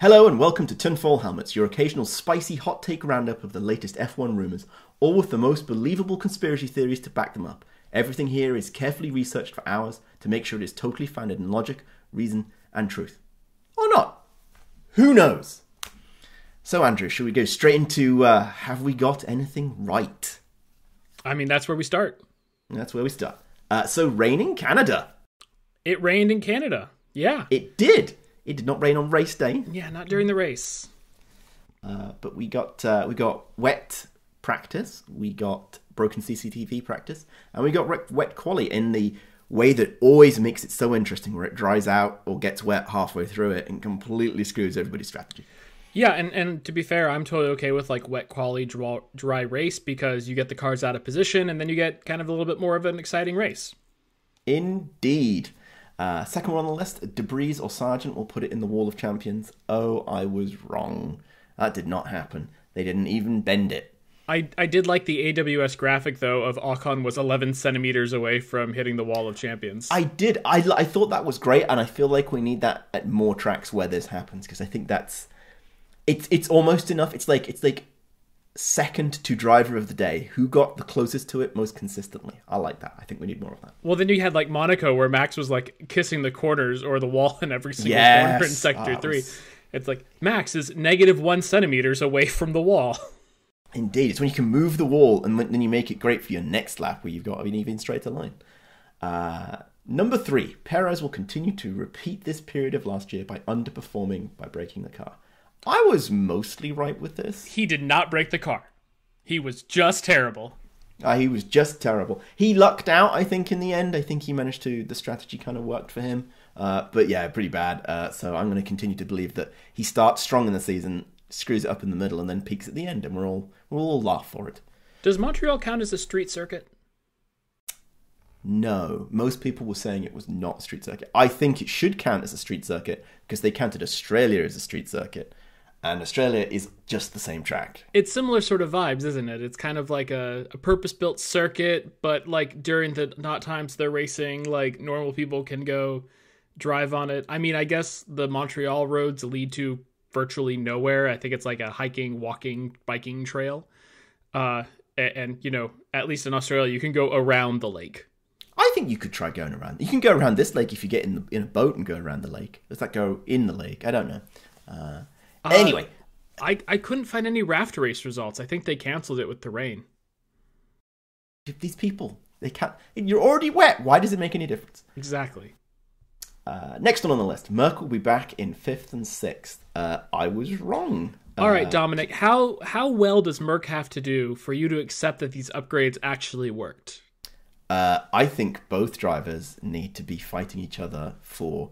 Hello and welcome to Tinfoil Helmets, your occasional spicy hot take roundup of the latest F1 rumours, all with the most believable conspiracy theories to back them up. Everything here is carefully researched for hours to make sure it is totally founded in logic, reason, and truth. Or not. Who knows? So, Andrew, should we go straight into uh, Have We Got Anything Right? I mean, that's where we start. That's where we start. Uh, so, rain in Canada. It rained in Canada. Yeah. It did. It did not rain on race day. Yeah, not during the race. Uh, but we got uh, we got wet practice, we got broken CCTV practice, and we got wet quali in the way that always makes it so interesting, where it dries out or gets wet halfway through it and completely screws everybody's strategy. Yeah, and, and to be fair, I'm totally okay with like wet quali dry, dry race because you get the cars out of position and then you get kind of a little bit more of an exciting race. Indeed. Uh, second one on the list, Debris or Sargent will put it in the Wall of Champions. Oh, I was wrong. That did not happen. They didn't even bend it. I, I did like the AWS graphic though of Ocon was 11 centimeters away from hitting the Wall of Champions. I did. I, I thought that was great, and I feel like we need that at more tracks where this happens because I think that's it's it's almost enough. It's like it's like second to driver of the day who got the closest to it most consistently. I like that. I think we need more of that. Well then you had like monaco where max was like kissing the corners or the wall in every single yes. corner in sector oh, 3 was... it's like max is negative one centimeters away from the wall. Indeed. It's when you can move the wall and then you make it great for your next lap where you've got an even straighter line. Uh, number three perez will continue to repeat this period of last year by underperforming by breaking the car I was mostly right with this. He did not break the car. He was just terrible. Uh, he was just terrible. He lucked out, I think, in the end. I think he managed to. The strategy kind of worked for him. Uh, but yeah, pretty bad. Uh, so I'm going to continue to believe that he starts strong in the season, screws it up in the middle, and then peaks at the end, and we're all we'll all laugh for it. Does Montreal count as a street circuit? No, most people were saying it was not a street circuit. I think it should count as a street circuit because they counted Australia as a street circuit and Australia is just the same track. It's similar sort of vibes, isn't it? It's kind of like a, a purpose built circuit, but like during the not times they're racing, like normal people can go drive on it. I mean, I guess the Montreal roads lead to virtually nowhere. I think it's like a hiking, walking, biking trail. Uh, and, and you know, at least in Australia, you can go around the lake. I think you could try going around. You can go around this lake if you get in the, in a boat and go around the lake. Does that go in the lake? I don't know. Uh, uh, anyway, I I couldn't find any raft race results. I think they canceled it with the rain. These people, they can't. You're already wet. Why does it make any difference? Exactly. Uh, next one on the list, Merc will be back in fifth and sixth. Uh, I was wrong. All right, uh, Dominic, how how well does Merc have to do for you to accept that these upgrades actually worked? Uh, I think both drivers need to be fighting each other for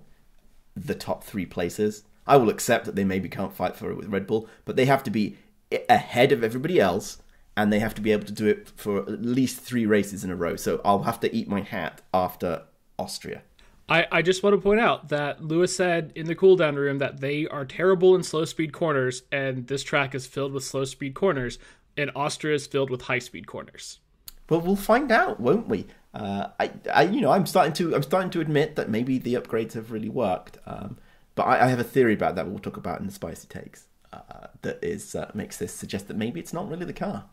the top three places. I will accept that they maybe can't fight for it with Red Bull, but they have to be ahead of everybody else and they have to be able to do it for at least three races in a row. So I'll have to eat my hat after Austria. I, I just want to point out that Lewis said in the cooldown room that they are terrible in slow speed corners, and this track is filled with slow speed corners, and Austria is filled with high speed corners. Well, we'll find out, won't we? Uh, I, I, you know, I'm starting to, I'm starting to admit that maybe the upgrades have really worked. Um, but I, I, have a theory about that we'll talk about in the spicy takes. Uh, that is uh, makes this suggest that maybe it's not really the car.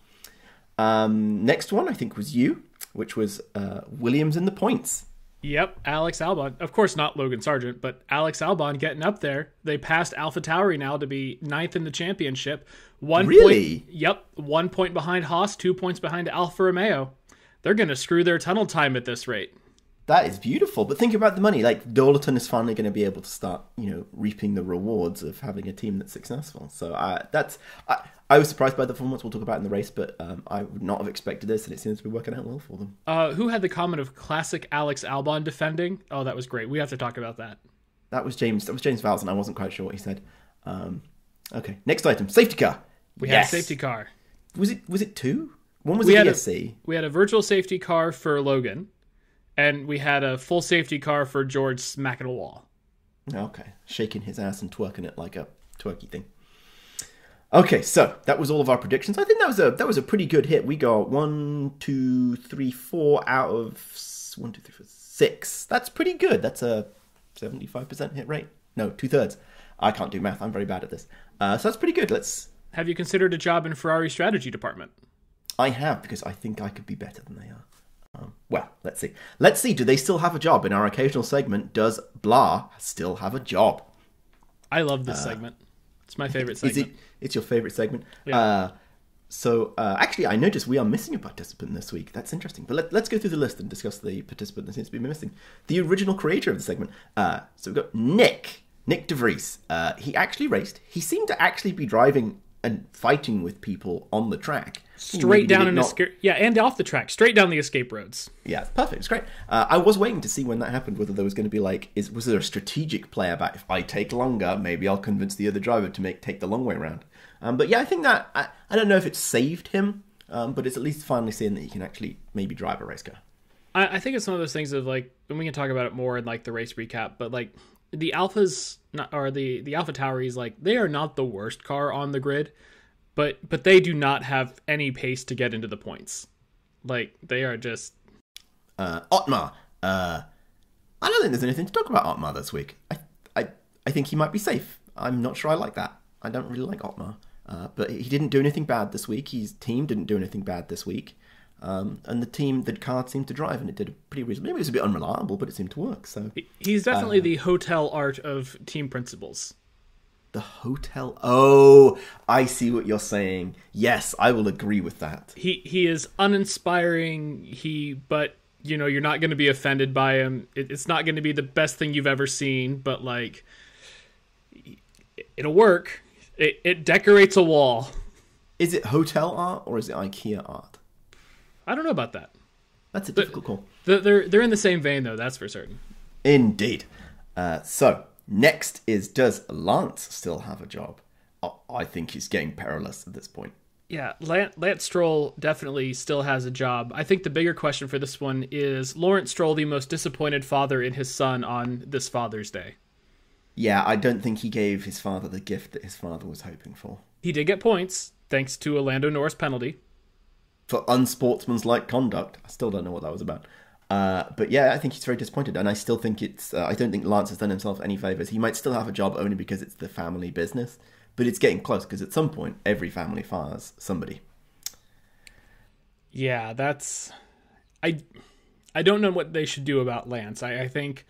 Um, next one I think was you, which was uh, Williams in the points. Yep, Alex Albon. Of course, not Logan Sargent, but Alex Albon getting up there. They passed Alpha Tauri now to be ninth in the championship. One really? Point, yep, one point behind Haas, two points behind Alfa Romeo. They're going to screw their tunnel time at this rate that is beautiful. But think about the money. Like Dorilton is finally going to be able to start, you know, reaping the rewards of having a team that's successful. So uh, that's I, I was surprised by the performance. We'll talk about in the race, but um, I would not have expected this, and it seems to be working out well for them. Uh, who had the comment of classic Alex Albon defending? Oh, that was great. We have to talk about that. That was James. That was James Vowles, and I wasn't quite sure what he said. Um, okay, next item: safety car. We yes. had a safety car. Was it? Was it two? One was we a VSC. A, we had a virtual safety car for Logan and we had a full safety car for George smacking a wall. Okay, shaking his ass and twerking it like a twerky thing. Okay, so that was all of our predictions. I think that was a that was a pretty good hit. We got one, two, three, four out of one, two, three, four, six. That's pretty good. That's a seventy-five percent hit rate. No, two thirds. I can't do math. I'm very bad at this. Uh, so that's pretty good. Let's. Have you considered a job in Ferrari strategy department? I have because I think I could be better than they are. Um, well, let's see. Let's see. Do they still have a job in our occasional segment? Does blah still have a job? I love this segment. It's my favorite Uh, Is segment. it? It's your favorite segment. Yeah. Uh, so uh, actually, I noticed we are missing a participant this week. That's interesting. But let, let's go through the list and discuss the participant that seems to be missing. The original creator of the segment. Uh, so we've got Nick. Nick DeVries. Uh, he actually raced. He seemed to actually be driving and fighting with people on the track. Straight down an escape. Yeah, and off the track, straight down the escape roads. Yeah, perfect. It's great. Uh, I was waiting to see when that happened whether there was going to be like, is was there a strategic play about if I take longer, maybe I'll convince the other driver to make take the long way around. Um, but yeah, I think that I, I don't know if it saved him, um, but it's at least finally seeing that he can actually maybe drive a race car. I, I think it's one of those things of like, and we can talk about it more in like the race recap, but like the Alphas not, or the the Alpha Tauris, like they are not the worst car on the grid, but but they do not have any pace to get into the points. Like they are just Uh, Otmar. Uh, I don't think there's anything to talk about Otmar this week. I, I, I think he might be safe. I'm not sure I like that. I don't really like Otmar. Uh, but he didn't do anything bad this week. His team didn't do anything bad this week. Um, and the team, the car seemed to drive, and it did a pretty reasonable. Maybe it was a bit unreliable, but it seemed to work. So he's definitely the hotel art of team principals. The hotel. Oh, I see what you're saying. Yes, I will agree with that. he he is uninspiring he but you know you're not going to be offended by him it, it's not going to be the best thing you've ever seen but like it'll work it, it decorates a wall Is it hotel art or is it IKEA art? i don't know about that That's a difficult call. they're they're, they're in the same vein though that's for certain Indeed. Uh, so, next is Does Lance still have a job? I think he's getting perilous at this point. yeah lance, lance stroll definitely still has a job i think the bigger question for this one is lawrence stroll the most disappointed father in his son on this father's day Yeah, I don't think he gave his father the gift that his father was hoping for. he did get points thanks to a lando norris penalty For unsportsmanlike conduct. I still don't know what that was about. Uh, but yeah, I think he's very disappointed, and I still think it's. Uh, I don't think Lance has done himself any favors. He might still have a job only because it's the family business, but it's getting close because at some point every family fires somebody. Yeah, that's I I don't know what they should do about Lance. I, I think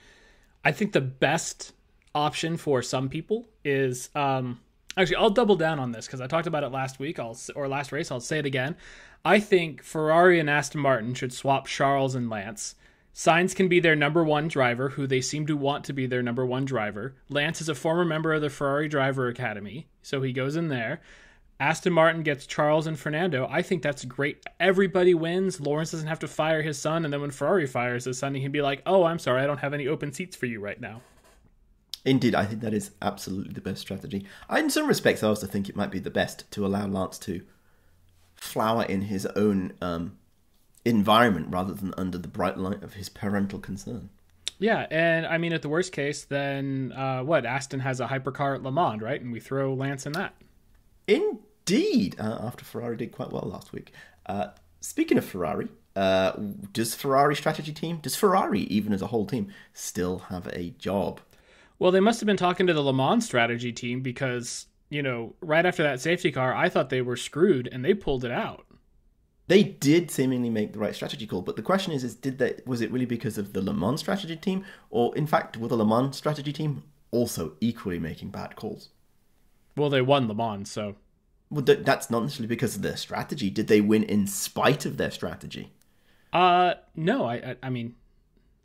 I think the best option for some people is um actually I'll double down on this because I talked about it last week. I'll or last race. I'll say it again. I think Ferrari and Aston Martin should swap Charles and Lance. Sainz can be their number one driver, who they seem to want to be their number one driver. Lance is a former member of the Ferrari Driver Academy, so he goes in there. Aston Martin gets Charles and Fernando. I think that's great. Everybody wins. Lawrence doesn't have to fire his son, and then when Ferrari fires his son, he can be like, "Oh, I'm sorry, I don't have any open seats for you right now." Indeed, I think that is absolutely the best strategy. In some respects, I also think it might be the best to allow Lance to flower in his own um, environment rather than under the bright light of his parental concern. Yeah, and I mean, at the worst case, then uh, what? Aston has a hypercar at Le Mans, right? And we throw Lance in that. Indeed, uh, after Ferrari did quite well last week. Uh, speaking of Ferrari, uh, does Ferrari strategy team, does Ferrari, even as a whole team, still have a job? Well, they must have been talking to the Le Mans strategy team because you know, right after that safety car, I thought they were screwed, and they pulled it out. They did seemingly make the right strategy call, but the question is: is did they? Was it really because of the Le Mans strategy team, or in fact, were the Le Mans strategy team also equally making bad calls? Well, they won Le Mans, so Well, th- that's not necessarily because of their strategy. Did they win in spite of their strategy? Uh, no, I, I, I mean,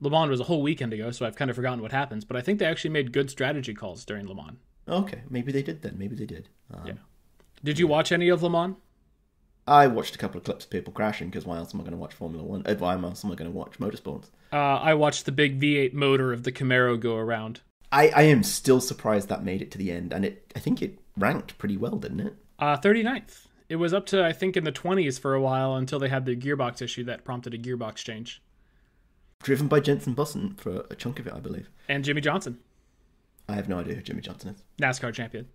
Le Mans was a whole weekend ago, so I've kind of forgotten what happens. But I think they actually made good strategy calls during Le Mans. Okay, maybe they did then. Maybe they did. Um, Yeah. Did you watch any of Le Mans? I watched a couple of clips of people crashing because why else am I going to watch Formula One? Uh, why else am I going to watch motorsports? Uh, I watched the big V8 motor of the Camaro go around. I, I am still surprised that made it to the end, and it I think it ranked pretty well, didn't it? Uh, 39th. It was up to I think in the 20s for a while until they had the gearbox issue that prompted a gearbox change. Driven by Jensen Button for a chunk of it, I believe. And Jimmie Johnson, I have no idea who Jimmie Johnson is. NASCAR champion.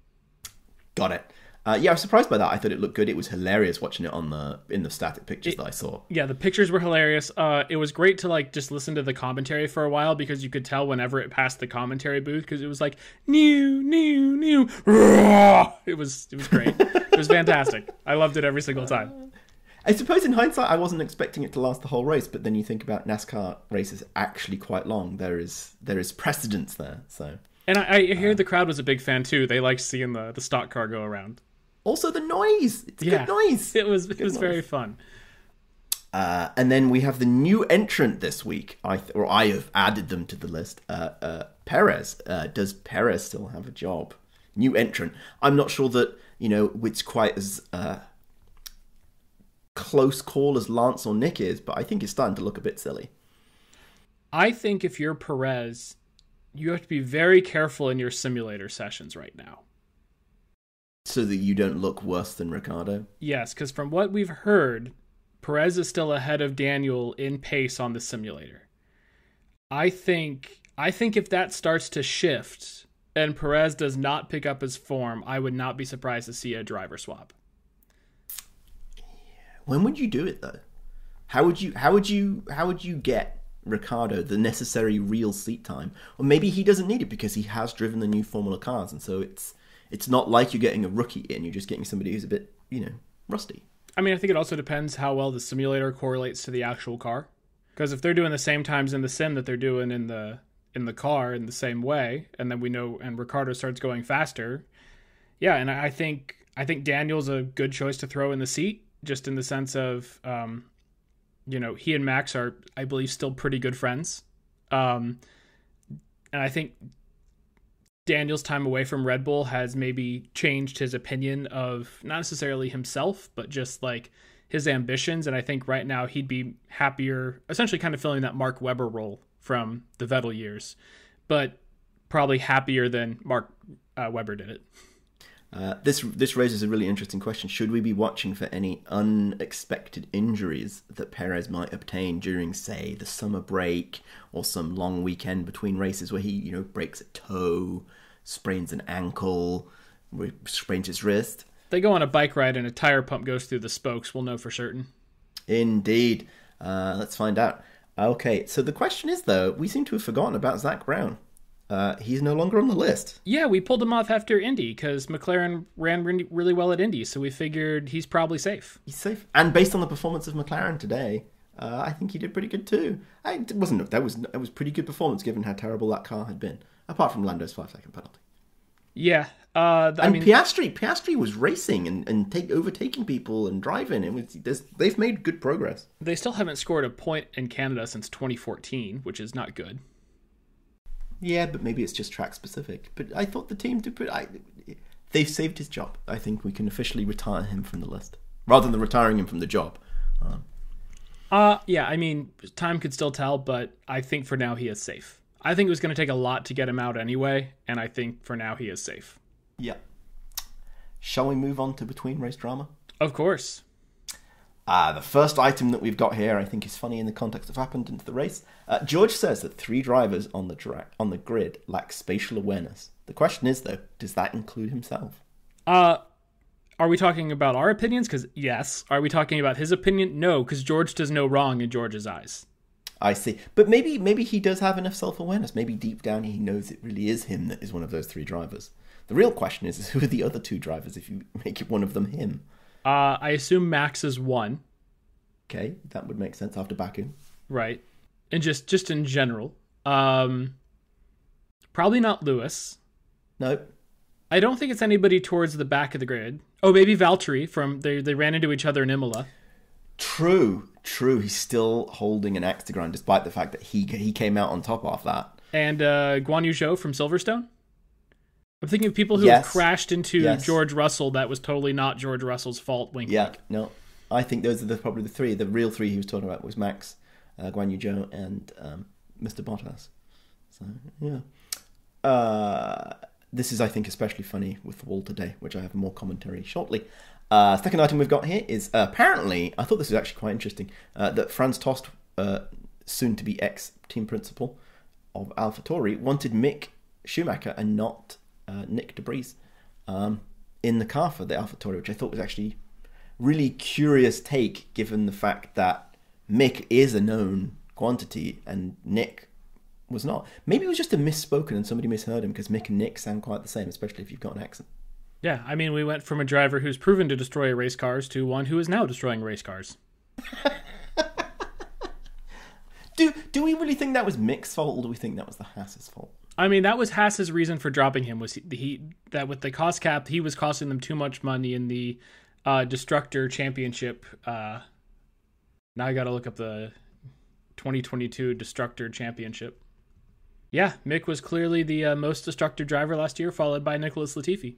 Got it. Uh, yeah, I was surprised by that. I thought it looked good. It was hilarious watching it on the in the static pictures that I saw. Yeah, the pictures were hilarious. Uh, it was great to like just listen to the commentary for a while because you could tell whenever it passed the commentary booth because it was like new, new, new. It was it was great. it was fantastic. I loved it every single time. I suppose in hindsight, I wasn't expecting it to last the whole race, but then you think about NASCAR races actually quite long. There is there is precedence there. So And I, I hear the crowd was a big fan too. They liked seeing the the stock car go around. also the noise. It's Yeah. good noise. It was it was noise. very fun. Uh, and then we have the new entrant this week. I th- or I have added them to the list. Uh, uh, Perez. Uh, does Perez still have a job? New entrant. I'm not sure that you know it's quite as uh, close call as Lance or Nick is, but I think it's starting to look a bit silly. I think if you're Perez, you have to be very careful in your simulator sessions right now. So that you don't look worse than Ricciardo. Yes, because from what we've heard, Perez is still ahead of Daniel in pace on the simulator. I think I think if that starts to shift and Perez does not pick up his form, I would not be surprised to see a driver swap. When would you do it though? How would you how would you how would you get Ricciardo the necessary real seat time? Or maybe he doesn't need it because he has driven the new Formula cars and so it's it's not like you're getting a rookie in, you're just getting somebody who's a bit, you know, rusty. I mean, I think it also depends how well the simulator correlates to the actual car. Because if they're doing the same times in the sim that they're doing in the in the car in the same way, and then we know and Ricciardo starts going faster, yeah, and I think I think Daniel's a good choice to throw in the seat, just in the sense of, um, you know, he and Max are, I believe, still pretty good friends, um, and I think Daniel's time away from Red Bull has maybe changed his opinion of not necessarily himself, but just like his ambitions. And I think right now he'd be happier, essentially kind of filling that Mark Webber role from the Vettel years, but probably happier than Mark uh, did it. Uh, this this raises a really interesting question. Should we be watching for any unexpected injuries that Perez might obtain during, say, the summer break or some long weekend between races where he, you know, breaks a toe, sprains an ankle, sprains his wrist? They go on a bike ride and a tire pump goes through the spokes. We'll know for certain. Indeed. Uh, let's find out. Okay, so the question is though, we seem to have forgotten about Zak Brown. Uh, he's no longer on the list. Yeah, we pulled him off after Indy because McLaren ran re- really well at Indy, so we figured he's probably safe. He's safe, and based on the performance of McLaren today, uh, I think he did pretty good too. I, it wasn't that was that was pretty good performance given how terrible that car had been. Apart from Lando's five second penalty, Yeah, uh, th- I and mean, Piastri Piastri was racing and, and take overtaking people and driving. It was they've made good progress. they still haven't scored a point in Canada since 2014, which is not good. Yeah, but maybe it's just track specific. But I thought the team did. But I, they've saved his job. I think we can officially retire him from the list rather than retiring him from the job. Um, Uh, yeah, I mean, time could still tell, but I think for now he is safe. I think it was going to take a lot to get him out anyway, and I think for now he is safe. yeah. Shall we move on to between race drama? Of course. Uh, the first item that we've got here, I think, is funny in the context of happened into the race. Uh, George says that three drivers on the dra- on the grid lack spatial awareness. The question is, though, does that include himself? Uh, are we talking about our opinions? Because yes. Are we talking about his opinion? No, because George does no wrong in George's eyes. I see, but maybe maybe he does have enough self awareness. Maybe deep down he knows it really is him that is one of those three drivers. The real question is, is who are the other two drivers if you make it one of them him? Uh, I assume Max is one, Okay, that would make sense after Baku. right? And just just in general, um, probably not Lewis. Nope. I don't think it's anybody towards the back of the grid. Oh, maybe Valtteri from they they ran into each other in Imola. True, true. He's still holding an axe to grind, despite the fact that he he came out on top off that. and uh, Guan Yu Zhou from Silverstone. I'm thinking of people who Yes. have crashed into Yes. George Russell. That was totally not George Russell's fault. Wink. Yeah, no. I think those are the, probably the three. The real three he was talking about was Max, uh, Guan Yu Zhou, and um, Mr. Bottas. So, yeah. Uh, this is, I think, especially funny with the wall today, which I have more commentary shortly. Uh, second item we've got here is uh, apparently, I thought this was actually quite interesting, uh, that Franz Tost, uh, soon to be ex team principal of AlphaTauri, wanted Mick Schumacher and not uh, Nick DeBris. Um, in the car for the AlphaTauri, which I thought was actually really curious take, given the fact that Mick is a known quantity and Nick was not. Maybe it was just a misspoken and somebody misheard him because Mick and Nick sound quite the same, especially if you've got an accent. Yeah, I mean, we went from a driver who's proven to destroy race cars to one who is now destroying race cars. do do we really think that was Mick's fault, or do we think that was the Haas's fault? I mean, that was Haas's reason for dropping him was he, he that with the cost cap, he was costing them too much money in the uh, Destructor Championship. Uh, now I got to look up the 2022 Destructor Championship. Yeah, Mick was clearly the uh, most destructive driver last year, followed by Nicholas Latifi.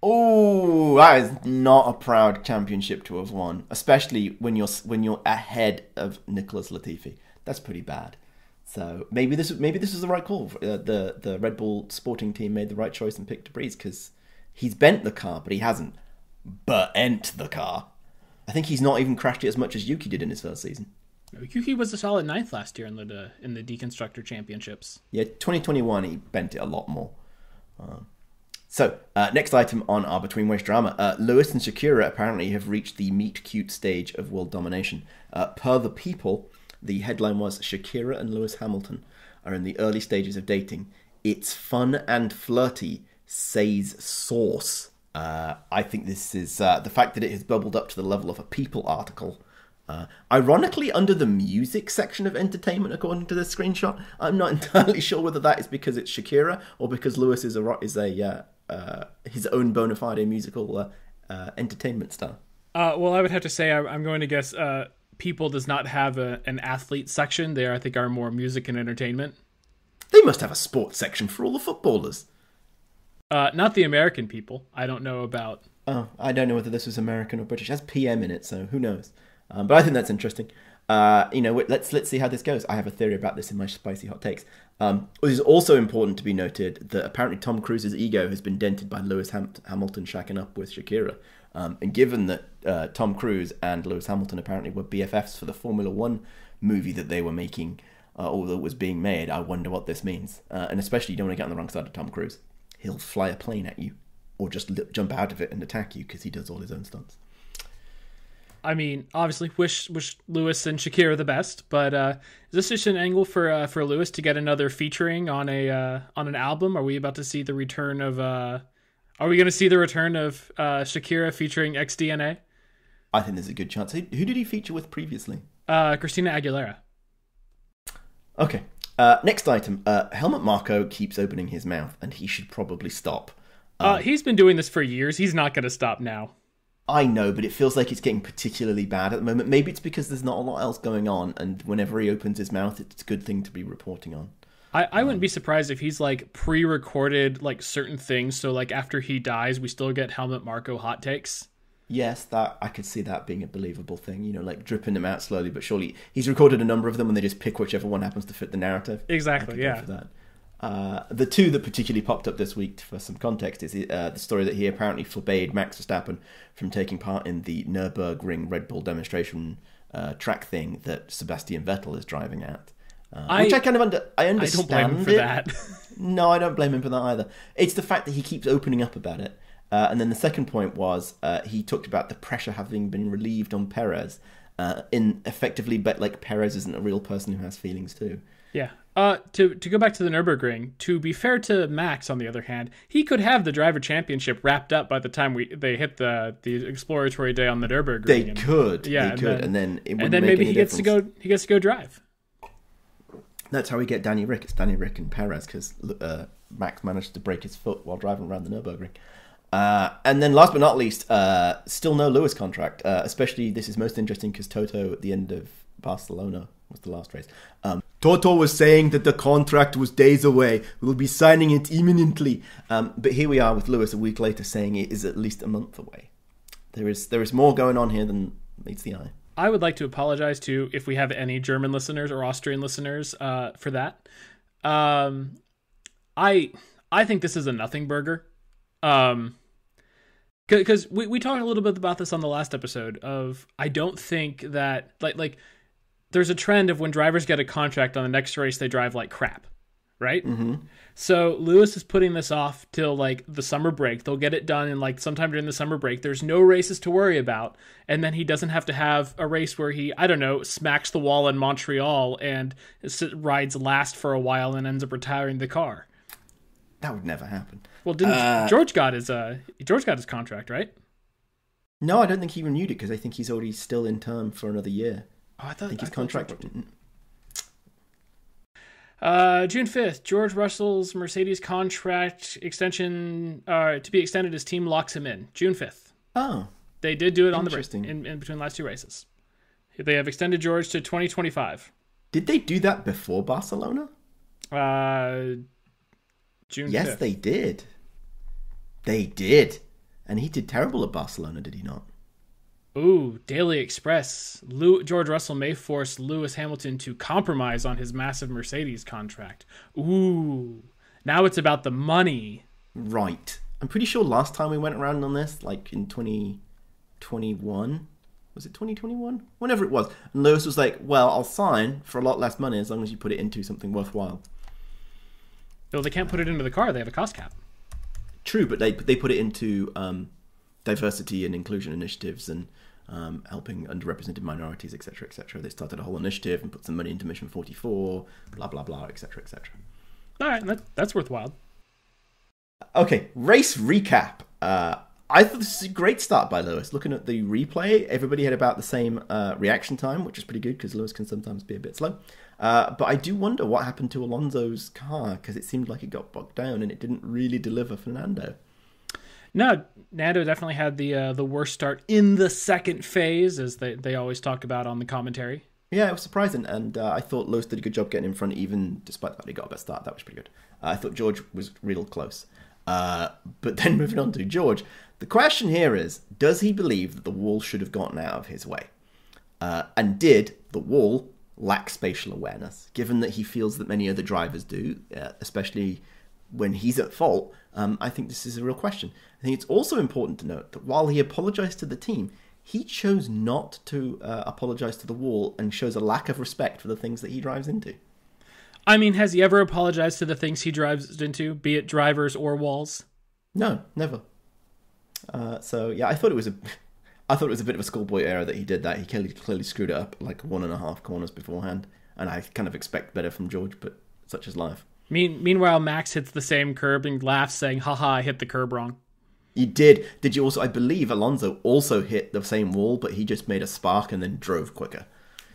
Oh, that is not a proud championship to have won, especially when you're when you're ahead of Nicholas Latifi. That's pretty bad. So maybe this maybe this is the right call. Uh, the the Red Bull Sporting team made the right choice and picked Debris because he's bent the car, but he hasn't bent the car. I think he's not even crashed it as much as Yuki did in his first season. Yuki was a solid ninth last year in the in the deconstructor championships. Yeah, 2021 he bent it a lot more. Uh, so uh, next item on our between waste drama: uh, Lewis and Shakira apparently have reached the meet cute stage of world domination. Uh, per the People, the headline was Shakira and Lewis Hamilton are in the early stages of dating. It's fun and flirty, says source. Uh, I think this is uh, the fact that it has bubbled up to the level of a People article uh, ironically, under the music section of entertainment, according to this screenshot, I'm not entirely sure whether that is because it's Shakira or because Lewis is a is a uh, uh, his own bona fide musical uh, entertainment star. Well, I would have to say I'm going to guess People does not have a, an athlete section. They, I think, are more music and entertainment. They must have a sports section for all the footballers. not the American People. I don't know about. Oh, I don't know whether this was American or British. It has PM in it, so who knows. Um, but I think that's interesting. Uh, you know, let's let's see how this goes. I have a theory about this in my spicy hot takes. Um, it is also important to be noted that apparently Tom Cruise's ego has been dented by Lewis Ham- Hamilton shacking up with Shakira. Um, and given that uh, Tom Cruise and Lewis Hamilton apparently were BFFs for the Formula One movie that they were making, uh, or that was being made, I wonder what this means. Uh, and especially, you don't want to get on the wrong side of Tom Cruise. He'll fly a plane at you, or just jump out of it and attack you because he does all his own stunts. I mean, obviously, wish wish Lewis and Shakira the best, but uh, is this just an angle for uh, for Lewis to get another featuring on a uh, on an album? Are we about to see the return of? Are we going to see the return of uh, Shakira featuring XNDA? I think there's a good chance. Who, who did he feature with previously? Uh, Christina Aguilera. Okay. Uh, next item. Uh, Helmut Marko keeps opening his mouth, and he should probably stop. Uh, he's been doing this for years. He's not going to stop now. I know, but it feels like it's getting particularly bad at the moment. Maybe it's because there's not a lot else going on, and whenever he opens his mouth, it's a good thing to be reporting on. I, I wouldn't be surprised if he's like pre-recorded like certain things, so like after he dies, we still get Helmut Marko hot takes. Yes, that I could see that being a believable thing. You know, like dripping them out slowly but surely. He's recorded a number of them, and they just pick whichever one happens to fit the narrative. Exactly. Yeah. That. Uh, the two that particularly popped up this week, for some context, is uh, the story that he apparently forbade Max Verstappen from taking part in the Nurburgring Red Bull demonstration uh, track thing that Sebastian Vettel is driving at. Uh, I, which I kind of under, I understand. I don't blame him for it. that. no, I don't blame him for that either. It's the fact that he keeps opening up about it. Uh, and then the second point was he talked about the pressure having been relieved on Perez. in effectively, but like Perez isn't a real person who has feelings too. Yeah, uh, to to go back to the Nurburgring, to be fair to Max, on the other hand, he could have the driver championship wrapped up by the time we they hit the the exploratory day on the Nurburgring. They and, could, yeah, they and could, then, and then and then maybe he gets to go he gets to go drive. That's how we get Danny Ric. It's Danny Ric and Perez because uh, Max managed to break his foot while driving around the Nurburgring. Uh, and then last but not least, uh, still no Lewis contract. Uh, especially this is most interesting because Toto at the end of Barcelona was the last race. Um, Toto was saying that the contract was days away. We'll be signing it imminently. Um, but here we are with Lewis a week later saying it is at least a month away. There is there is more going on here than meets the eye. I would like to apologize to if we have any German listeners or Austrian listeners uh, for that. Um, I I think this is a nothing burger. Um, because we, we talked a little bit about this on the last episode of I don't think that like like there's a trend of when drivers get a contract on the next race they drive like crap right? Mm-hmm. So Lewis is putting this off till like the summer break. They'll get it done in like sometime during the summer break. There's no races to worry about, and then he doesn't have to have a race where he I don't know smacks the wall in Montreal and rides last for a while and ends up retiring the car. That would never happen. Well, didn't uh, George got his uh George got his contract right? No, I don't think he renewed it because I think he's already still in term for another year. Oh, I thought I think his I contract. Uh, June 5th, George Russell's Mercedes contract extension uh, to be extended. His team locks him in. June 5th. Oh. They did do it on the break in, in between the last two races. They have extended George to 2025. Did they do that before Barcelona? Uh, June Yes, 5th. they did. They did. And he did terrible at Barcelona, did he not? Ooh, Daily Express. Lew- George Russell may force Lewis Hamilton to compromise on his massive Mercedes contract. Ooh, now it's about the money. Right. I'm pretty sure last time we went around on this, like in 2021, was it 2021? Whenever it was. And Lewis was like, well, I'll sign for a lot less money as long as you put it into something worthwhile. No, they can't put it into the car. They have a cost cap. True, but they they put it into um, diversity and inclusion initiatives and um, helping underrepresented minorities, etc., etc. They started a whole initiative and put some money into Mission 44, blah blah blah, etc., etc. All right, that, that's worthwhile. Okay, race recap. Uh, I thought this is a great start by Lewis. Looking at the replay, everybody had about the same uh, reaction time, which is pretty good because Lewis can sometimes be a bit slow. Uh, but I do wonder what happened to Alonso's car because it seemed like it got bogged down and it didn't really deliver for Nando. No, Nando definitely had the uh, the worst start in the second phase, as they, they always talk about on the commentary. Yeah, it was surprising, and uh, I thought Lewis did a good job getting in front, even despite that he got a bad start. That was pretty good. Uh, I thought George was real close. Uh, but then moving on to George, the question here is: Does he believe that the wall should have gotten out of his way? Uh, and did the wall lack spatial awareness, given that he feels that many other drivers do, uh, especially when he's at fault? Um, I think this is a real question. I think it's also important to note that while he apologized to the team, he chose not to uh, apologize to the wall and shows a lack of respect for the things that he drives into. I mean, has he ever apologized to the things he drives into, be it drivers or walls? No, never. Uh, so yeah, I thought it was a, I thought it was a bit of a schoolboy error that he did that. He clearly clearly screwed it up like one and a half corners beforehand, and I kind of expect better from George, but such is life. Mean, meanwhile, Max hits the same curb and laughs, saying, "Haha, I hit the curb wrong." You did. Did you also? I believe Alonso also hit the same wall, but he just made a spark and then drove quicker.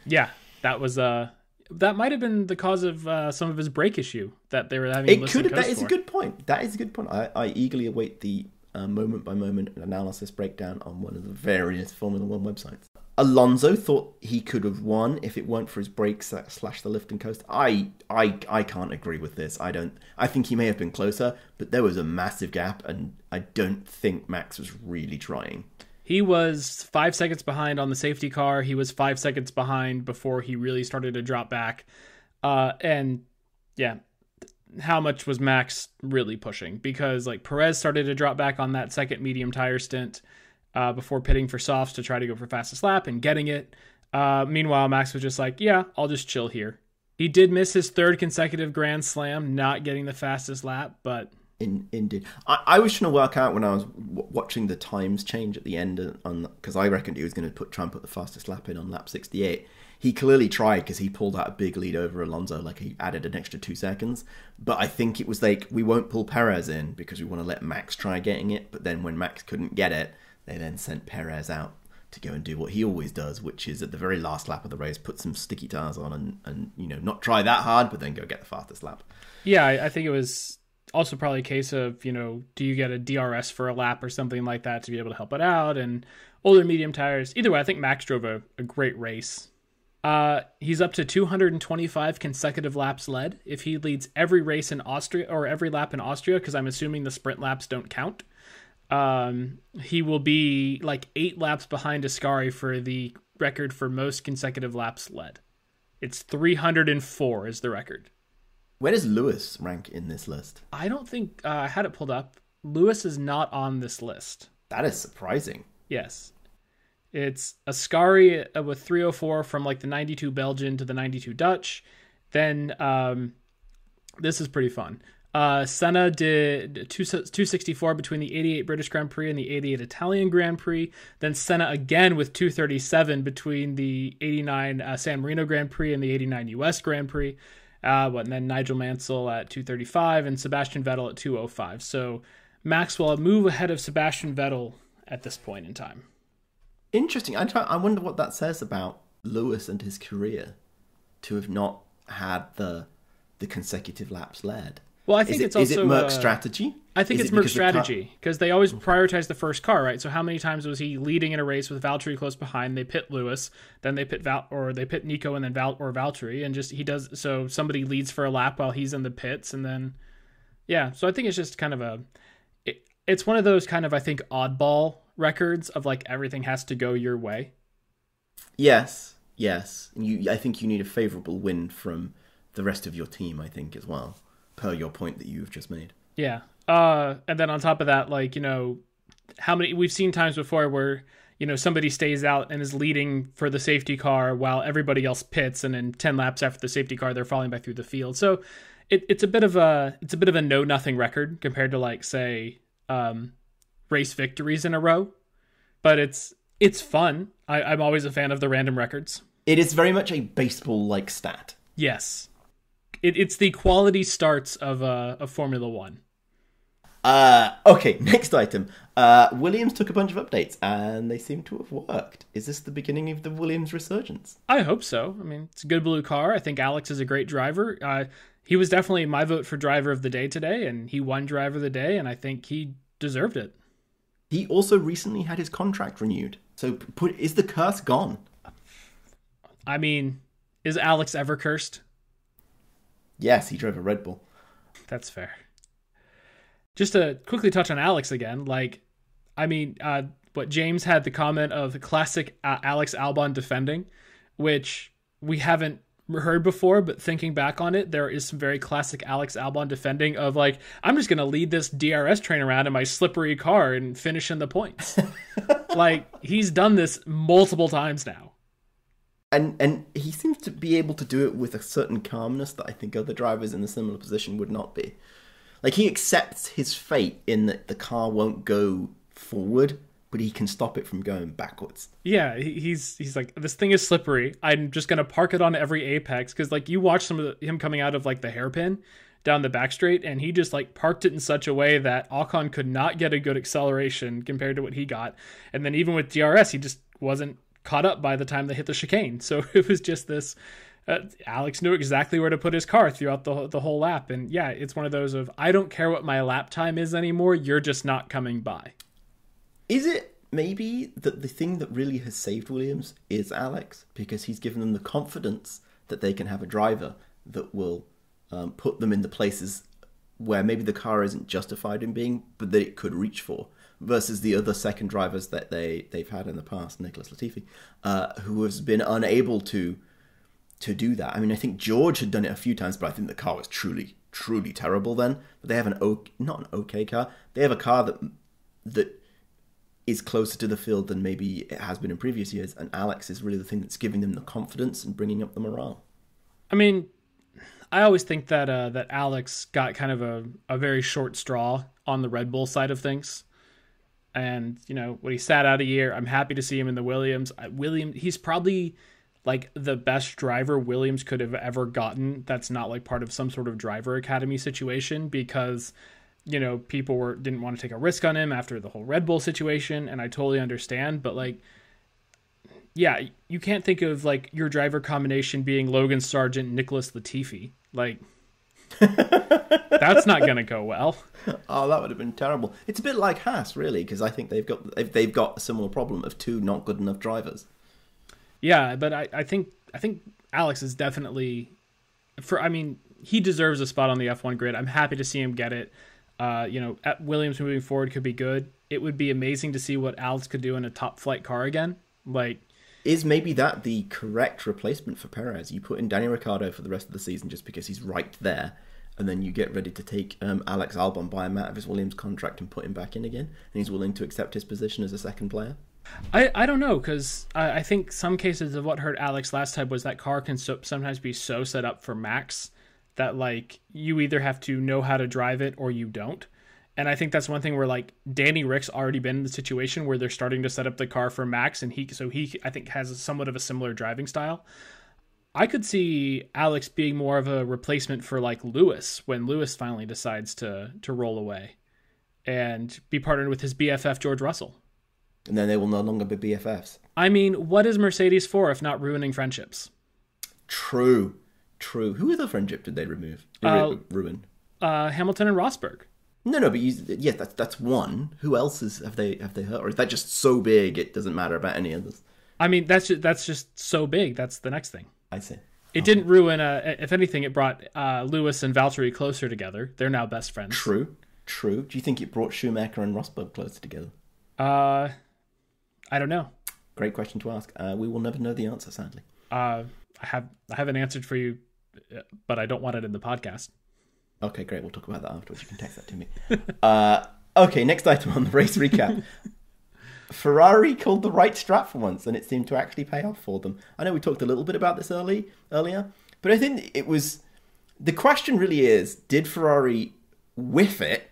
Yeah, that was uh that might have been the cause of uh, some of his brake issue that they were having. It could. That is for. a good point. That is a good point. I, I eagerly await the moment by moment analysis breakdown on one of the various Formula One websites. Alonso thought he could have won if it weren't for his brakes slash the lift and coast. I, I, I can't agree with this. I don't. I think he may have been closer, but there was a massive gap, and I don't think Max was really trying. He was five seconds behind on the safety car. He was five seconds behind before he really started to drop back. Uh, and yeah, how much was Max really pushing? Because like Perez started to drop back on that second medium tire stint uh, before pitting for softs to try to go for fastest lap and getting it. Uh, meanwhile, Max was just like, yeah, I'll just chill here. He did miss his third consecutive Grand Slam, not getting the fastest lap, but. In, indeed, I, I was trying to work out when I was w- watching the times change at the end because I reckoned he was going to put try and put the fastest lap in on lap sixty eight. He clearly tried because he pulled out a big lead over Alonso, like he added an extra two seconds. But I think it was like we won't pull Perez in because we want to let Max try getting it. But then when Max couldn't get it, they then sent Perez out to go and do what he always does, which is at the very last lap of the race, put some sticky tires on and, and you know, not try that hard, but then go get the fastest lap. Yeah, I, think it was also probably a case of, you know, do you get a DRS for a lap or something like that to be able to help it out? And older medium tires. Either way, I think Max drove a, a great race. Uh, he's up to 225 consecutive laps led. If he leads every race in Austria or every lap in Austria, because I'm assuming the sprint laps don't count, um, he will be like eight laps behind Ascari for the record for most consecutive laps led. It's 304 is the record. Where does Lewis rank in this list? I don't think uh, I had it pulled up. Lewis is not on this list. That is surprising. Yes. It's Ascari uh, with 304 from like the 92 Belgian to the 92 Dutch. Then um, This is pretty fun. Uh, Senna did 264 between the 88 British Grand Prix and the 88 Italian Grand Prix. Then Senna again with 237 between the 89 uh, San Marino Grand Prix and the 89 US Grand Prix. Uh, and then Nigel Mansell at 235 and Sebastian Vettel at 205. So Maxwell a move ahead of Sebastian Vettel at this point in time. Interesting. I try, I wonder what that says about Lewis and his career to have not had the the consecutive laps led. Well, I think is it's also is it Merc's uh, strategy. I think Is it's it Merc's because the strategy because they always prioritize the first car, right? So how many times was he leading in a race with Valtteri close behind? They pit Lewis, then they pit Val or they pit Nico and then Val or Valtteri, and just he does so somebody leads for a lap while he's in the pits, and then yeah. So I think it's just kind of a it, it's one of those kind of I think oddball records of like everything has to go your way. Yes, yes. And you, I think you need a favourable win from the rest of your team. I think as well, per your point that you've just made. Yeah. Uh, and then on top of that, like, you know, how many we've seen times before where, you know, somebody stays out and is leading for the safety car while everybody else pits and in 10 laps after the safety car they're falling back through the field. So it, it's a bit of a it's a bit of a no nothing record compared to like say um race victories in a row. But it's it's fun. I, I'm always a fan of the random records. It is very much a baseball-like stat. Yes. It, it's the quality starts of uh of Formula One. Uh, okay, next item. Uh, Williams took a bunch of updates and they seem to have worked. Is this the beginning of the Williams resurgence? I hope so. I mean, it's a good blue car. I think Alex is a great driver. Uh, he was definitely my vote for driver of the day today, and he won driver of the day, and I think he deserved it. He also recently had his contract renewed. So, put is the curse gone? I mean, is Alex ever cursed? Yes, he drove a Red Bull. That's fair. Just to quickly touch on Alex again, like, I mean, uh, what James had the comment of the classic uh, Alex Albon defending, which we haven't heard before, but thinking back on it, there is some very classic Alex Albon defending of like, I'm just gonna lead this DRS train around in my slippery car and finish in the points. like he's done this multiple times now. And and he seems to be able to do it with a certain calmness that I think other drivers in a similar position would not be. Like he accepts his fate in that the car won't go forward, but he can stop it from going backwards. Yeah, he's he's like this thing is slippery. I'm just gonna park it on every apex because like you watch some of the, him coming out of like the hairpin down the back straight, and he just like parked it in such a way that Ocon could not get a good acceleration compared to what he got. And then even with DRS, he just wasn't caught up by the time they hit the chicane. So it was just this. Uh, Alex knew exactly where to put his car throughout the the whole lap, and yeah, it's one of those of I don't care what my lap time is anymore. You're just not coming by. Is it maybe that the thing that really has saved Williams is Alex because he's given them the confidence that they can have a driver that will um, put them in the places where maybe the car isn't justified in being, but that it could reach for, versus the other second drivers that they they've had in the past, Nicholas Latifi, uh, who has been unable to to do that. I mean, I think George had done it a few times, but I think the car was truly truly terrible then. But they have an o- not an okay car. They have a car that that is closer to the field than maybe it has been in previous years, and Alex is really the thing that's giving them the confidence and bringing up the morale. I mean, I always think that uh, that Alex got kind of a, a very short straw on the Red Bull side of things. And you know when he sat out a year, I'm happy to see him in the Williams. I- William, he's probably like the best driver Williams could have ever gotten. That's not like part of some sort of driver academy situation because you know people were didn't want to take a risk on him after the whole Red Bull situation, and I totally understand. But like yeah, you can't think of like your driver combination being Logan Sargent, Nicholas Latifi. Like that's not gonna go well. Oh, that would have been terrible. It's a bit like Haas, really, because I think they've got they've, they've got a similar problem of two not good enough drivers. Yeah, but I, I think I think Alex is definitely for I mean, he deserves a spot on the F1 grid. I'm happy to see him get it. Uh, you know, at Williams moving forward could be good. It would be amazing to see what Alex could do in a top flight car again. Like Is maybe that the correct replacement for Perez? You put in Danny Ricciardo for the rest of the season just because he's right there, and then you get ready to take um, Alex Albon, by him out of his Williams contract, and put him back in again, and he's willing to accept his position as a second player. I, I don't know because I, I think some cases of what hurt Alex last time was that car can so, sometimes be so set up for Max that like you either have to know how to drive it or you don't. And I think that's one thing where like Danny Rick's already been in the situation where they're starting to set up the car for Max, and he so he I think has somewhat of a similar driving style. I could see Alex being more of a replacement for like Lewis when Lewis finally decides to to roll away and be partnered with his BFF George Russell. And then they will no longer be BFFs. I mean, what is Mercedes for if not ruining friendships? True, true. Who other friendship did they remove? Uh, ruin. Uh, Hamilton and Rosberg. No, no, but you, yeah, that's that's one. Who else is have they have they hurt, or is that just so big it doesn't matter about any others? I mean, that's just, that's just so big. That's the next thing. I see. It didn't ruin. Uh, if anything, it brought uh, Lewis and Valtteri closer together. They're now best friends. True, true. Do you think it brought Schumacher and Rosberg closer together? Uh, I don't know. Great question to ask. Uh, we will never know the answer, sadly. Uh, I have I haven't answered for you, but I don't want it in the podcast. Okay, great. We'll talk about that afterwards. You can text that to me. uh, okay, next item on the race recap. Ferrari called the right strat for once, and it seemed to actually pay off for them. I know we talked a little bit about this early earlier, but I think it was the question really is: Did Ferrari whiff it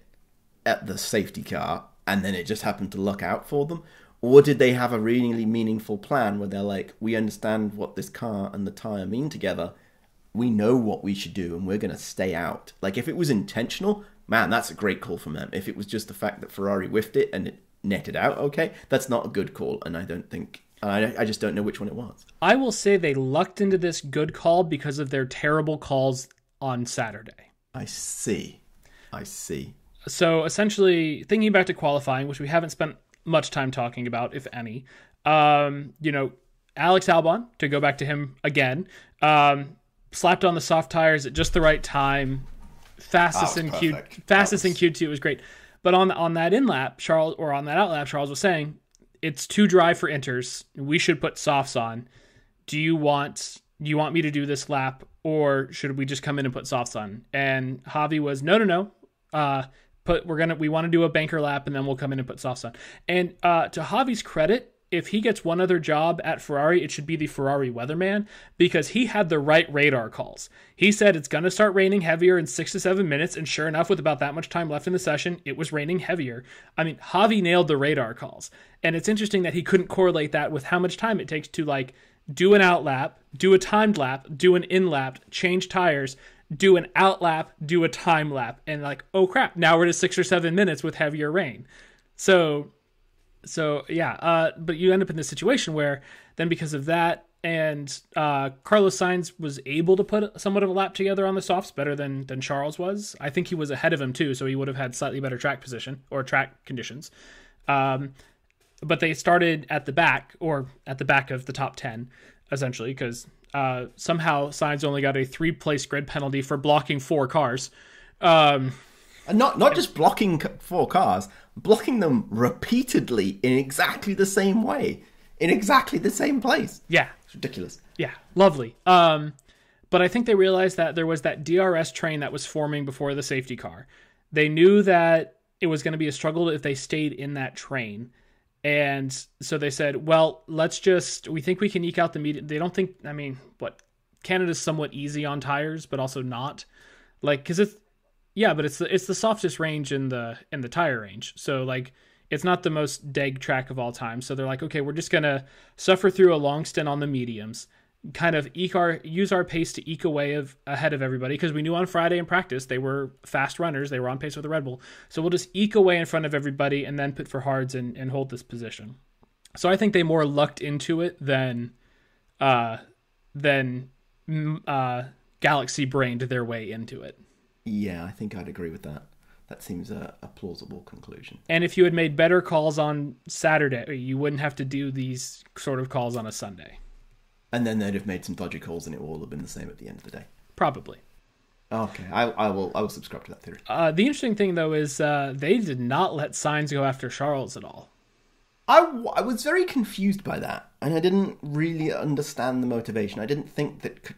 at the safety car, and then it just happened to luck out for them, or did they have a really meaningful plan where they're like, "We understand what this car and the tire mean together, we know what we should do and we're going to stay out. Like if it was intentional, man, that's a great call from them. If it was just the fact that Ferrari whiffed it and it netted out, okay, that's not a good call. And I don't think I, I just don't know which one it was. I will say they lucked into this good call because of their terrible calls on Saturday. I see. I see. So essentially, thinking back to qualifying, which we haven't spent much time talking about, if any, um, you know, Alex Albon, to go back to him again, um, slapped on the soft tires at just the right time. Fastest in Q, fastest was... in Q2 was great. But on on that in lap, Charles or on that out lap, Charles was saying it's too dry for inters. We should put softs on. Do you want do you want me to do this lap or should we just come in and put softs on? And Xavi was no no no. Uh, put we're gonna we want to do a banker lap and then we'll come in and put softs on. And uh, to Xavi's credit, if he gets one other job at Ferrari, it should be the Ferrari weatherman because he had the right radar calls. He said it's going to start raining heavier in six to seven minutes, and sure enough, with about that much time left in the session, it was raining heavier. I mean, Xavi nailed the radar calls, and it's interesting that he couldn't correlate that with how much time it takes to like do an out lap, do a timed lap, do an in lap, change tires, do an out lap, do a time lap, and like, oh crap, now we're to six or seven minutes with heavier rain. So so yeah, uh, but you end up in this situation where then because of that, and uh, Carlos Sainz was able to put somewhat of a lap together on the softs better than than Charles was. I think he was ahead of him too, so he would have had slightly better track position or track conditions. Um, but they started at the back or at the back of the top ten essentially because uh, somehow Sainz only got a three place grid penalty for blocking four cars. Um, and not not just blocking four cars, blocking them repeatedly in exactly the same way, in exactly the same place. Yeah, it's ridiculous. Yeah, lovely. Um, but I think they realized that there was that DRS train that was forming before the safety car. They knew that it was going to be a struggle if they stayed in that train. And so they said, well, let's just, we think we can eke out the media. They don't think, I mean, what? Canada's somewhat easy on tires, but also not. Like, because it's, yeah, but it's the it's the softest range in the in the tire range. So like it's not the most deg track of all time. So they're like, okay, we're just gonna suffer through a long stint on the mediums, kind of eke our use our pace to eke away of ahead of everybody because we knew on Friday in practice they were fast runners, they were on pace with the Red Bull. So we'll just eke away in front of everybody and then put for hards and, and hold this position. So I think they more lucked into it than uh than mm, uh galaxy brained their way into it. Yeah, I think I'd agree with that. That seems a, a, plausible conclusion. And if you had made better calls on Saturday, you wouldn't have to do these sort of calls on a Sunday. And then they'd have made some dodgy calls, and it would all have been the same at the end of the day. Probably. Okay, I, I will. I will subscribe to that theory. Uh, the interesting thing, though, is uh, they did not let Sainz go after Charles at all. I, I was very confused by that, and I didn't really understand the motivation. I didn't think that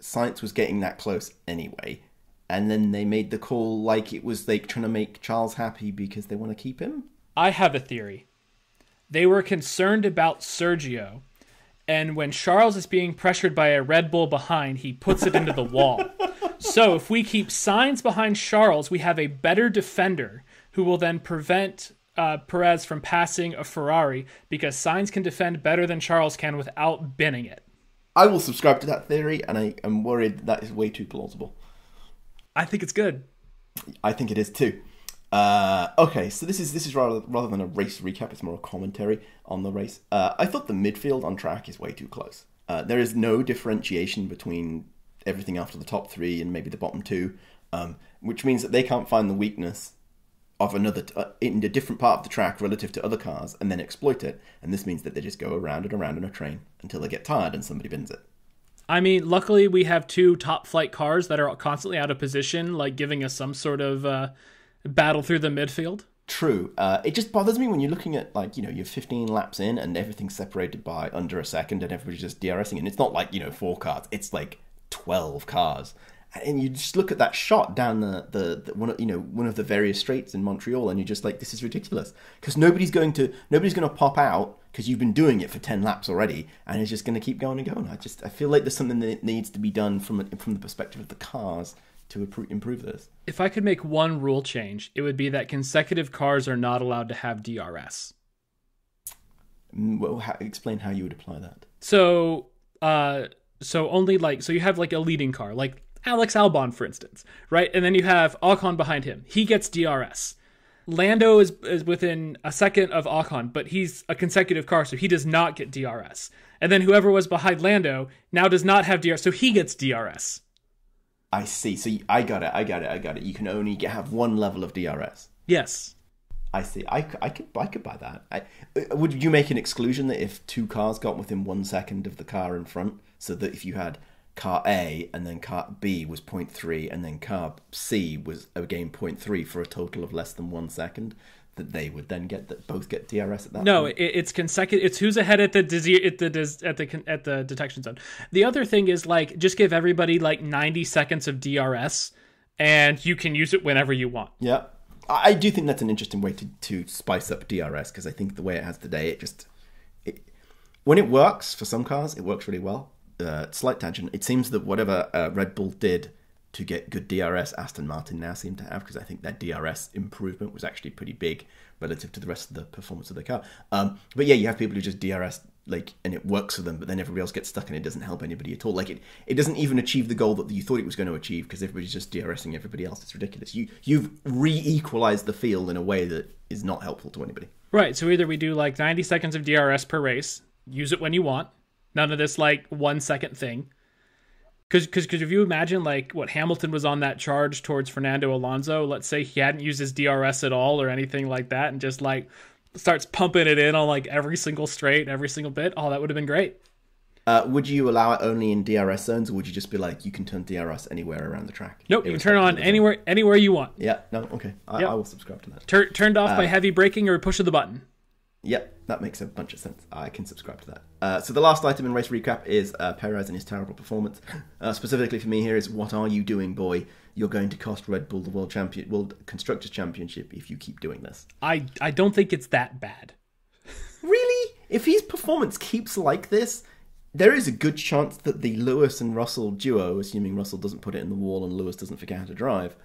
Sainz was getting that close anyway and then they made the call like it was like trying to make Charles happy because they want to keep him. I have a theory. They were concerned about Sergio, and when Charles is being pressured by a Red Bull behind, he puts it into the wall. so if we keep Sainz behind Charles, we have a better defender who will then prevent uh, Perez from passing a Ferrari because Sainz can defend better than Charles can without binning it. I will subscribe to that theory, and I am worried that, that is way too plausible. I think it's good. I think it is too. Uh, okay, so this is this is rather rather than a race recap, it's more a commentary on the race. Uh, I thought the midfield on track is way too close. Uh, there is no differentiation between everything after the top three and maybe the bottom two, um, which means that they can't find the weakness of another t- uh, in a different part of the track relative to other cars and then exploit it. And this means that they just go around and around in a train until they get tired and somebody bins it. I mean, luckily we have two top flight cars that are constantly out of position, like giving us some sort of uh, battle through the midfield. True. Uh, it just bothers me when you're looking at like you know you're 15 laps in and everything's separated by under a second and everybody's just DRSing and it's not like you know four cars. It's like 12 cars and you just look at that shot down the, the, the, one of you know one of the various straights in Montreal, and you're just like, this is ridiculous because nobody's going to nobody's going to pop out because you've been doing it for ten laps already, and it's just going to keep going and going. I just I feel like there's something that needs to be done from from the perspective of the cars to improve this. If I could make one rule change, it would be that consecutive cars are not allowed to have DRS. Mm, well, how, explain how you would apply that. So, uh, so only like so you have like a leading car, like Alex Albon, for instance, right? And then you have Ocon behind him. He gets DRS. Lando is, is within a second of Ocon, but he's a consecutive car, so he does not get DRS. And then whoever was behind Lando now does not have DRS, so he gets DRS. I see. So I got it. I got it. I got it. You can only get, have one level of DRS. Yes. I see. I, I could I could buy that. I, would you make an exclusion that if two cars got within one second of the car in front, so that if you had car A and then car B was 0.3 and then car C was again 0.3 for a total of less than one second that they would then get that both get DRS at that no point? it's consecutive it's who's ahead at the at the at the at the detection zone. The other thing is like just give everybody like 90 seconds of DRS and you can use it whenever you want. Yeah. I do think that's an interesting way to, to spice up DRS because I think the way it has today it just it, when it works for some cars it works really well uh, slight tangent. It seems that whatever uh, Red Bull did to get good DRS, Aston Martin now seem to have because I think their DRS improvement was actually pretty big relative to the rest of the performance of the car. Um, but yeah, you have people who just DRS like and it works for them, but then everybody else gets stuck and it doesn't help anybody at all. Like it, it doesn't even achieve the goal that you thought it was going to achieve because everybody's just DRSing everybody else. It's ridiculous. You you've re-equalized the field in a way that is not helpful to anybody. Right. So either we do like 90 seconds of DRS per race, use it when you want, None of this like one second thing. Because because if you imagine like what Hamilton was on that charge towards Fernando Alonso, let's say he hadn't used his DRS at all or anything like that, and just like starts pumping it in on like every single straight, every single bit. Oh, that would have been great. Uh, would you allow it only in DRS zones, or would you just be like, you can turn DRS anywhere around the track? Nope, you can turn on anywhere anywhere you want. Yeah, no, okay, I, yep. I will subscribe to that. Tur- turned off uh, by heavy braking or push of the button. Yep, that makes a bunch of sense. I can subscribe to that. Uh, so the last item in race recap is uh, Perez and his terrible performance. Uh, specifically for me here is what are you doing, boy? You're going to cost Red Bull the world champion, world constructors championship if you keep doing this. I I don't think it's that bad. really? If his performance keeps like this, there is a good chance that the Lewis and Russell duo, assuming Russell doesn't put it in the wall and Lewis doesn't forget how to drive,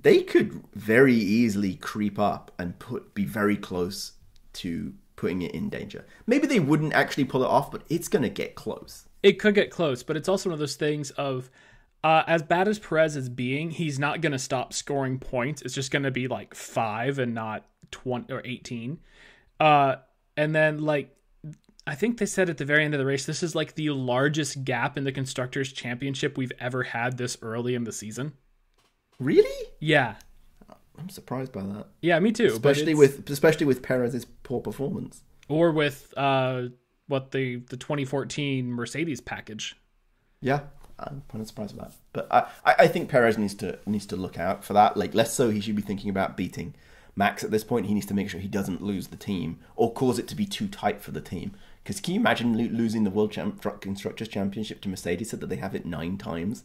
they could very easily creep up and put be very close to putting it in danger. Maybe they wouldn't actually pull it off, but it's going to get close. It could get close, but it's also one of those things of uh, as bad as Perez is being, he's not going to stop scoring points. It's just going to be like five and not 20 or 18. Uh, and then, like, I think they said at the very end of the race, this is like the largest gap in the Constructors' Championship we've ever had this early in the season. Really? Yeah. I'm surprised by that. Yeah, me too. Especially with especially with Perez's poor performance, or with uh, what the the 2014 Mercedes package. Yeah, I'm kind of surprised by that. But I, I think Perez needs to needs to look out for that. Like less so, he should be thinking about beating Max at this point. He needs to make sure he doesn't lose the team or cause it to be too tight for the team. Because can you imagine lo- losing the World Champ- Constructors Championship to Mercedes so that they have it nine times?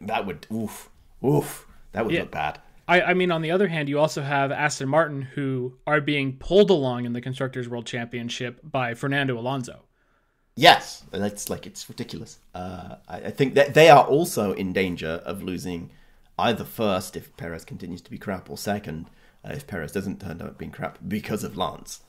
That would oof oof. That would yeah. look bad. I, I mean, on the other hand, you also have Aston Martin, who are being pulled along in the Constructors' World Championship by Fernando Alonso. Yes, and it's like it's ridiculous. Uh, I, I think that they are also in danger of losing either first if Perez continues to be crap, or second uh, if Perez doesn't turn out being crap because of Lance.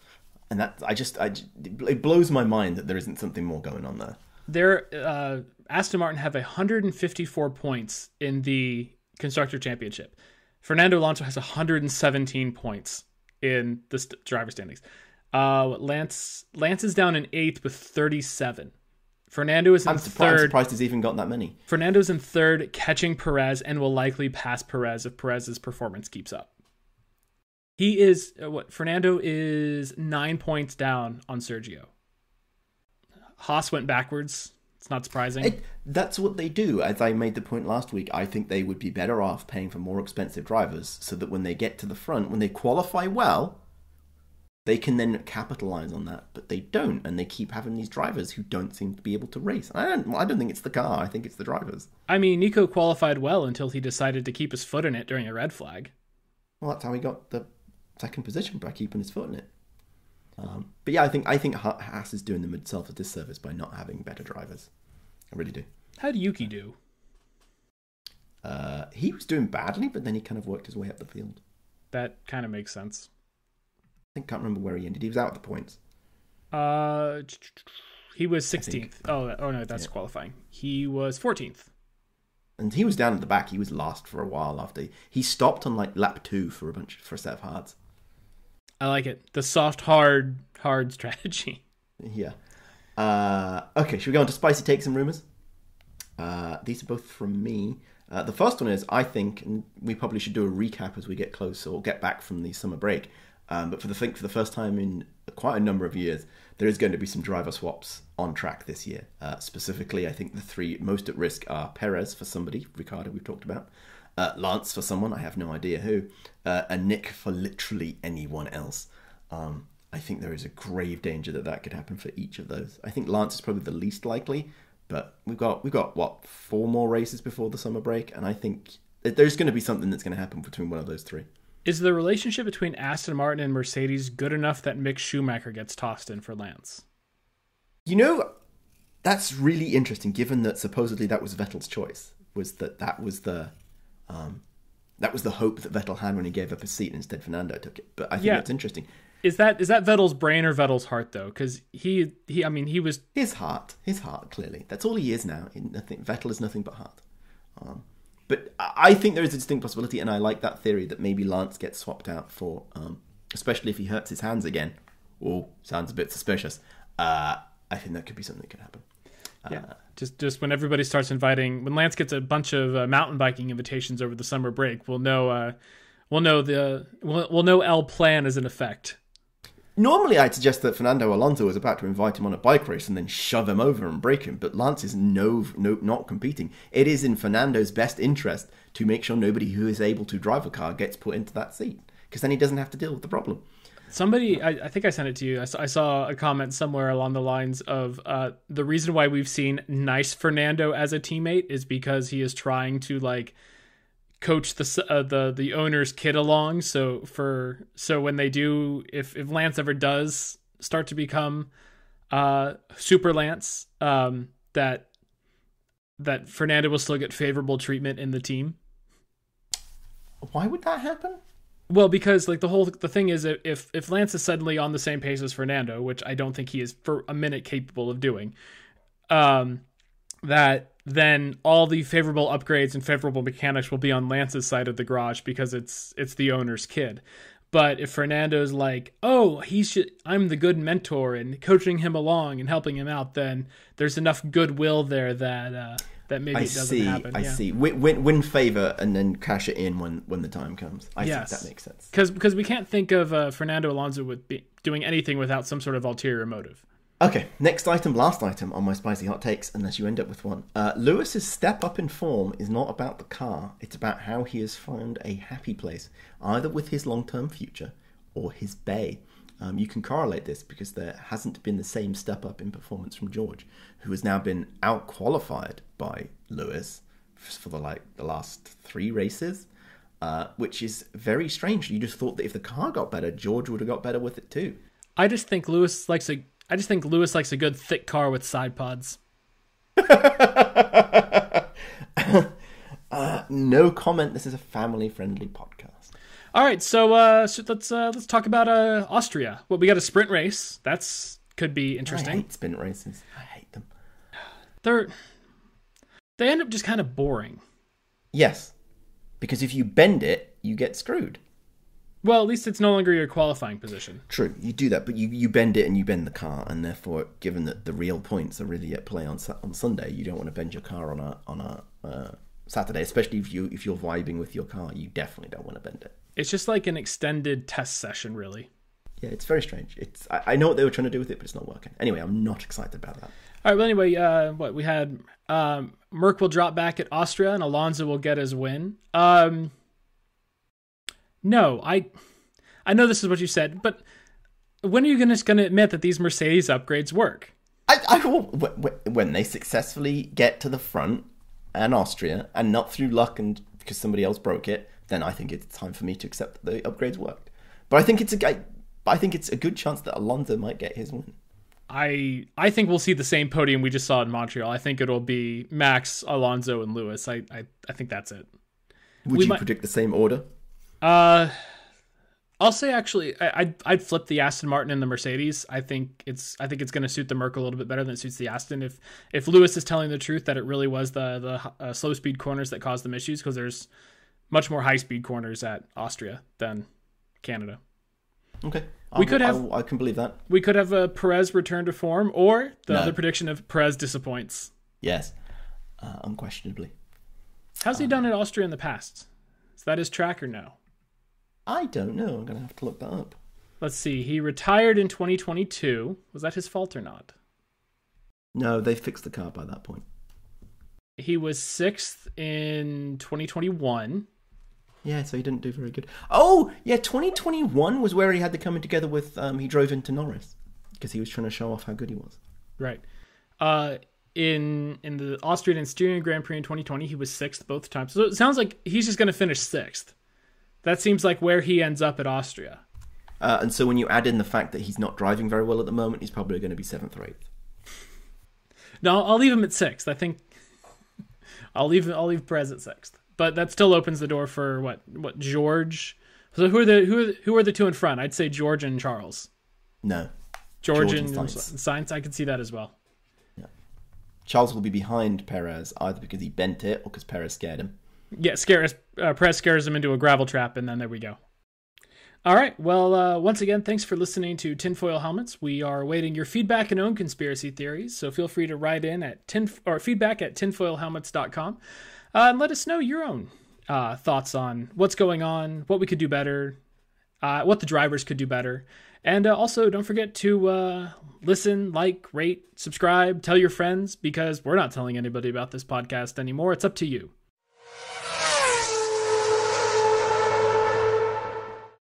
And that I just, I it blows my mind that there isn't something more going on there. There, uh, Aston Martin have 154 points in the constructor championship. Fernando Alonso has 117 points in the st- driver standings. Uh, Lance Lance is down in eighth with 37. Fernando is in I'm surprised, I'm third. surprised he's even got that many. Fernando's in third, catching Perez, and will likely pass Perez if Perez's performance keeps up. He is uh, what? Fernando is nine points down on Sergio. Haas went backwards. It's not surprising. It, that's what they do. As I made the point last week, I think they would be better off paying for more expensive drivers so that when they get to the front, when they qualify well, they can then capitalize on that. But they don't, and they keep having these drivers who don't seem to be able to race. I don't. I don't think it's the car. I think it's the drivers. I mean, Nico qualified well until he decided to keep his foot in it during a red flag. Well, that's how he got the second position by keeping his foot in it. Um, but yeah, I think I think Ha- Haas is doing them itself a disservice by not having better drivers. I really do. How did Yuki do? Uh, he was doing badly, but then he kind of worked his way up the field. That kind of makes sense. I think can't remember where he ended. He was out of the points. Uh, he was 16th. Oh, oh no, that's Yeah. qualifying. He was 14th. And he was down at the back. He was last for a while after he stopped on like lap two for a bunch for a set of hards. I like it. The soft, hard, hard strategy. Yeah. Uh, okay, should we go on to spicy takes and rumors? Uh, these are both from me. Uh, the first one is I think, and we probably should do a recap as we get close or get back from the summer break. Um, but for the think for the first time in quite a number of years, there is going to be some driver swaps on track this year. Uh, specifically, I think the three most at risk are Perez for somebody, Ricciardo we've talked about, uh, Lance for someone I have no idea who, uh, and Nyck for literally anyone else. Um, I think there is a grave danger that that could happen for each of those. I think Lance is probably the least likely, but we've got we've got what four more races before the summer break, and I think there's going to be something that's going to happen between one of those three. Is the relationship between Aston Martin and Mercedes good enough that Mick Schumacher gets tossed in for Lance? You know, that's really interesting, given that supposedly that was Vettel's choice. Was that that was the um, that was the hope that Vettel had when he gave up his seat, and instead Fernando took it. But I think Yeah. that's interesting. Is that is that Vettel's brain or Vettel's heart though? Because he he I mean he was His heart, his heart, clearly. That's all he is now. Nothing, Vettel is nothing but heart. Um, but I I think there is a distinct possibility, and I like that theory that maybe Lance gets swapped out for, um, especially if he hurts his hands again. Oh, sounds a bit suspicious. Uh, I think that could be something that could happen. Yeah just just when everybody starts inviting when Lance gets a bunch of uh, mountain biking invitations over the summer break, we'll know uh, we'll know the we'll, we'll know L plan is in effect. Normally, I'd suggest that Fernando Alonso was about to invite him on a bike race and then shove him over and break him, but Lance is no, no, not competing. It is in Fernando's best interest to make sure nobody who is able to drive a car gets put into that seat, because then he doesn't have to deal with the problem. Somebody, I, I think I sent it to you. I saw, I saw a comment somewhere along the lines of uh, the reason why we've seen nice Fernando as a teammate is because he is trying to like coach the uh, the the owner's kid along. So for so when they do, if if Lance ever does start to become uh, Super Lance, um, that that Fernando will still get favorable treatment in the team. Why would that happen? Well, because like the whole the thing is, if if Lance is suddenly on the same pace as Fernando, which I don't think he is for a minute capable of doing, um, that then all the favorable upgrades and favorable mechanics will be on Lance's side of the garage because it's it's the owner's kid. But if Fernando's like, oh, he should, I'm the good mentor and coaching him along and helping him out, then there's enough goodwill there that uh, that maybe I it doesn't see. happen. I yeah. see. Win, win, win favor and then cash it in when when the time comes. I Yes. think that makes sense. because because we can't think of uh, Fernando Alonso with be, doing anything without some sort of ulterior motive. Okay, next item, last item on my spicy hot takes, unless you end up with one. Uh, Lewis's step up in form is not about the car, it's about how he has found a happy place, either with his long term future or his bae. Um, you can correlate this because there hasn't been the same step up in performance from George, who has now been out qualified by Lewis for the like the last three races, uh, which is very strange. You just thought that if the car got better, George would have got better with it too. I just think Lewis likes a. I just think Lewis likes a good thick car with side pods. uh, no comment. This is a family-friendly podcast. All right, so, uh, so let's uh, let's talk about uh, Austria. Well, we got a sprint race. That's could be interesting. I hate sprint races. I hate them. They're they end up just kind of boring. Yes, because if you bend it, you get screwed. Well, at least it's no longer your qualifying position. True, you do that, but you, you bend it and you bend the car, and therefore, given that the real points are really at play on on Sunday, you don't want to bend your car on a on a uh, Saturday, especially if you if you're vibing with your car. You definitely don't want to bend it. It's just like an extended test session, really. Yeah, it's very strange. It's I, I know what they were trying to do with it, but it's not working. Anyway, I'm not excited about that. All right. Well, anyway, uh, what we had, um, Merc will drop back at Austria, and Alonso will get his win. Um, no, I, I know this is what you said, but when are you gonna going to admit that these Mercedes upgrades work? I, I will wh- wh- when they successfully get to the front and Austria, and not through luck and because somebody else broke it, then I think it's time for me to accept that the upgrades worked. But I think it's a I, I think it's a good chance that Alonso might get his win. I I think we'll see the same podium we just saw in Montreal. I think it'll be Max, Alonso, and Lewis. I I, I think that's it. Would We you might- predict the same order? Uh, I'll say actually, I, I'd I'd flip the Aston Martin and the Mercedes. I think it's I think it's going to suit the Merc a little bit better than it suits the Aston. If if Lewis is telling the truth that it really was the the uh, slow speed corners that caused them issues, because there's much more high speed corners at Austria than Canada. Okay, We I- could have- I, I can believe that. We could have a Perez return to form, or the No. other prediction of Perez disappoints. Yes, uh, unquestionably. How's he done at Austria in the past? Is that his track or no? I don't know. I'm gonna have to look that up. Let's see. He retired in 2022. Was that his fault or not? No, they fixed the car by that point. He was sixth in 2021. Yeah, so he didn't do very good. Oh, yeah, 2021 was where he had the coming together with. Um, he drove into Norris because he was trying to show off how good he was. Right. Uh, in in the Austrian and Styrian Grand Prix in 2020, he was sixth both times. So it sounds like he's just going to finish sixth. That seems like where he ends up at Austria. Uh, and so when you add in the fact that he's not driving very well at the moment, he's probably going to be seventh or eighth. No, I'll leave him at sixth. I think I'll leave I'll leave Perez at sixth. But that still opens the door for what what George. So who are the who are the, who are the two in front? I'd say George and Charles. No, George, George and and Sainz. Sainz. I could see that as well. Yeah. Charles will be behind Perez either because he bent it or because Perez scared him. Yeah, scares uh, Perez scares him into a gravel trap, and then there we go. All right. Well, uh, once again, thanks for listening to Tinfoil Helmets. We are awaiting your feedback and own conspiracy theories, so feel free to write in at tin or feedback at tinfoilhelmets.com uh, and let us know your own uh, thoughts on what's going on, what we could do better, uh, what the drivers could do better, and uh, also don't forget to uh, listen, like, rate, subscribe, tell your friends because we're not telling anybody about this podcast anymore. It's up to you.